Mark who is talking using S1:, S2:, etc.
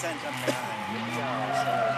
S1: Abajo. Esa entra pegada.